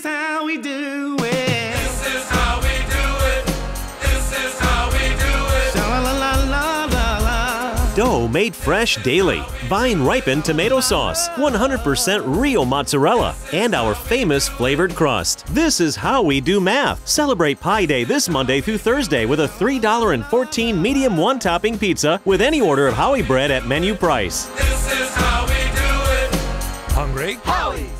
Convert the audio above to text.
is how we do it. Dough made fresh daily. Vine ripened tomato sauce. 100% real mozzarella. And our famous flavored crust. This is how we do math. Celebrate Pi Day this Monday through Thursday with a $3.14 medium one topping pizza with any order of Howie bread at menu price. This is how we do it. Hungry? Howie's.